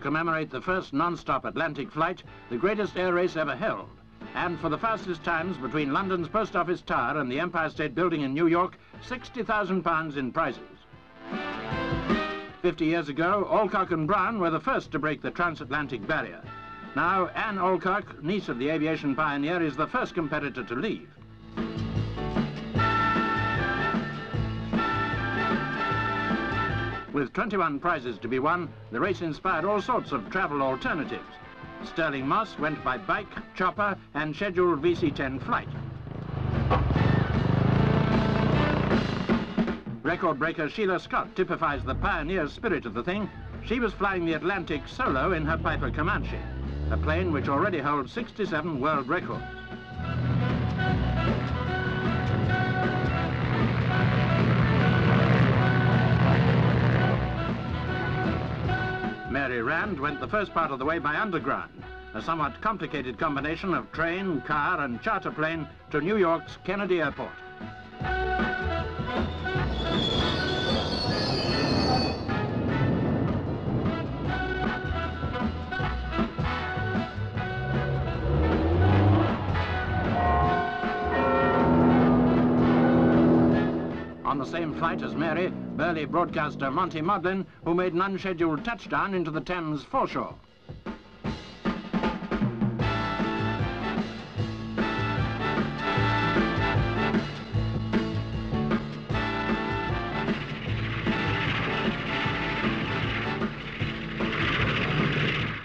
to commemorate the first non-stop Atlantic flight, the greatest air race ever held. And for the fastest times between London's Post Office Tower and the Empire State Building in New York, £60,000 in prizes. Fifty years ago, Alcock and Brown were the first to break the transatlantic barrier. Now, Anne Alcock, niece of the aviation pioneer, is the first competitor to leave. With 21 prizes to be won, the race inspired all sorts of travel alternatives. Stirling Moss went by bike, chopper and scheduled VC-10 flight. Record breaker Sheila Scott typifies the pioneer spirit of the thing. She was flying the Atlantic solo in her Piper Comanche, a plane which already holds 67 world records. Rand went the first part of the way by underground, a somewhat complicated combination of train, car and charter plane to New York's Kennedy Airport. On the same flight as Mary, Burley broadcaster Monty Modlyn, who made an unscheduled touchdown into the Thames foreshore.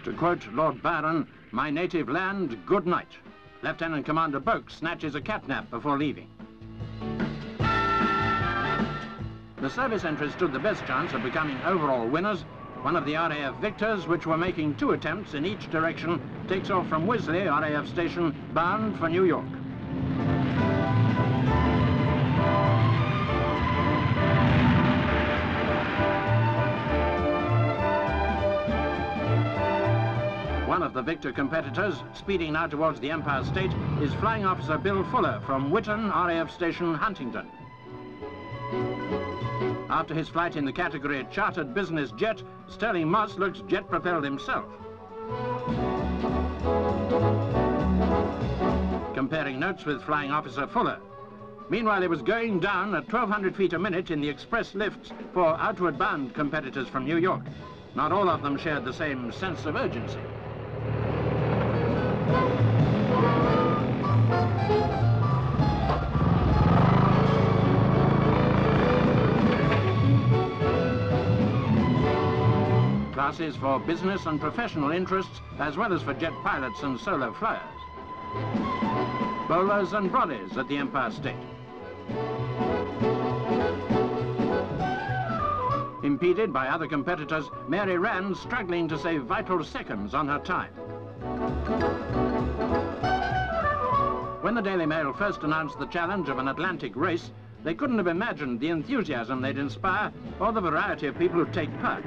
To quote Lord Byron, my native land, good night. Lieutenant Commander Boak snatches a catnap before leaving. The service entries stood the best chance of becoming overall winners. One of the RAF Victors, which were making two attempts in each direction, takes off from Wisley RAF station, bound for New York. One of the Victor competitors, speeding now towards the Empire State, is Flying Officer Bill Fuller from Whitton RAF Station, Huntingdon. After his flight in the category chartered business jet, Stirling Moss looks jet-propelled himself. Comparing notes with Flying Officer Fuller. Meanwhile, he was going down at 1,200 feet a minute in the express lifts for outward bound competitors from New York. Not all of them shared the same sense of urgency. Classes for business and professional interests, as well as for jet pilots and solo flyers. Bowlers and brollies at the Empire State. Impeded by other competitors, Mary Rand struggling to save vital seconds on her time. When the Daily Mail first announced the challenge of an Atlantic race, they couldn't have imagined the enthusiasm they'd inspire or the variety of people who'd take part.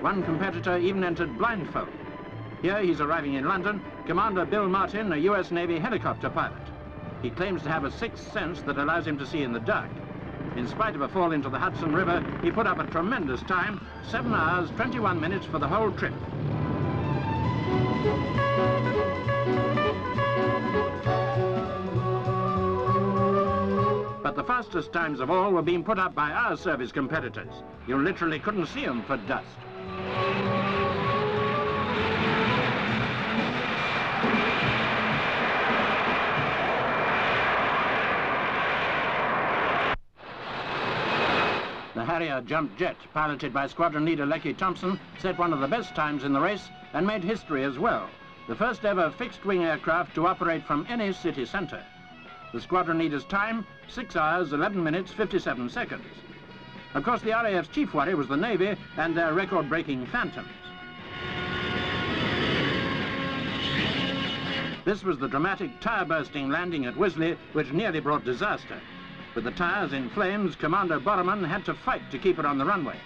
One competitor even entered blindfold. Here he's arriving in London, Commander Bill Martin, a US Navy helicopter pilot. He claims to have a sixth sense that allows him to see in the dark. In spite of a fall into the Hudson River, he put up a tremendous time, 7 hours, 21 minutes for the whole trip. But the fastest times of all were being put up by our service competitors. You literally couldn't see them for dust. The Harrier jump jet, piloted by squadron leader Lecky Thompson, set one of the best times in the race and made history as well. The first ever fixed-wing aircraft to operate from any city centre. The squadron leader's time, 6 hours, 11 minutes, 57 seconds. Of course, the RAF's chief worry was the Navy and their record-breaking Phantoms. This was the dramatic tire-bursting landing at Wisley, which nearly brought disaster. With the tires in flames, Commander Borman had to fight to keep it on the runway.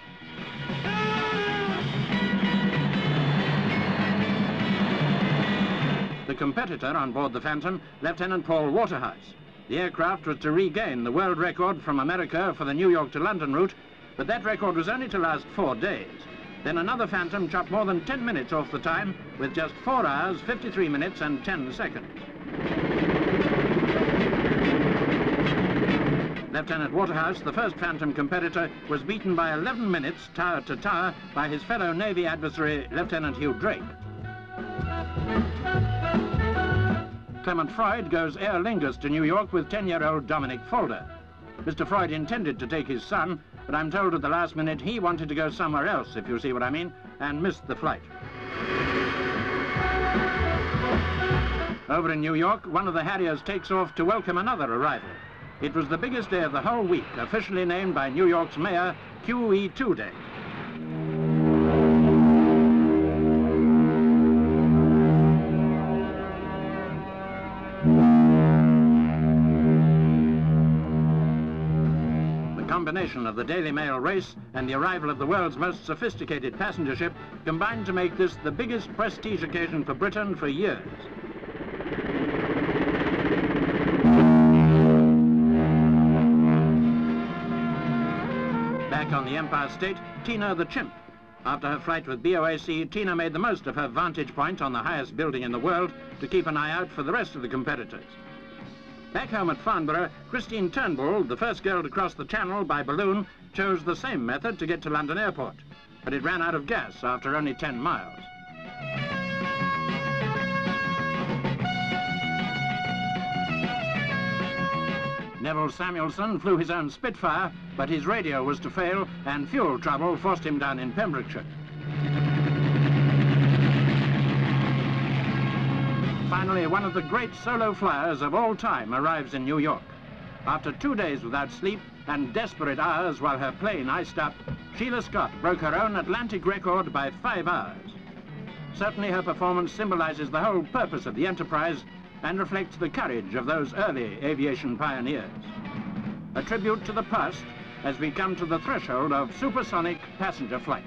The competitor on board the Phantom, Lieutenant Paul Waterhouse. The aircraft was to regain the world record from America for the New York to London route, but that record was only to last four days. Then another Phantom chopped more than 10 minutes off the time with just 4 hours, 53 minutes and 10 seconds. Lieutenant Waterhouse, the first Phantom competitor, was beaten by 11 minutes, tower to tower, by his fellow Navy adversary, Lieutenant Hugh Drake. Clement Freud goes Aer Lingus to New York with 10-year-old Dominic Folder. Mr. Freud intended to take his son, but I'm told at the last minute he wanted to go somewhere else, if you see what I mean, and missed the flight. Over in New York, one of the Harriers takes off to welcome another arrival. It was the biggest day of the whole week, officially named by New York's mayor QE2 Day. The combination of the Daily Mail race and the arrival of the world's most sophisticated passenger ship combined to make this the biggest prestige occasion for Britain for years. Back on the Empire State, Tina the chimp. After her flight with BOAC, Tina made the most of her vantage point on the highest building in the world to keep an eye out for the rest of the competitors. Back home at Farnborough, Christine Turnbull, the first girl to cross the channel by balloon, chose the same method to get to London Airport. But it ran out of gas after only 10 miles. Neville Samuelson flew his own Spitfire, but his radio was to fail and fuel trouble forced him down in Pembrokeshire. Finally, one of the great solo flyers of all time arrives in New York. After two days without sleep and desperate hours while her plane iced up, Sheila Scott broke her own Atlantic record by five hours. Certainly her performance symbolizes the whole purpose of the enterprise and reflects the courage of those early aviation pioneers. A tribute to the past as we come to the threshold of supersonic passenger flight.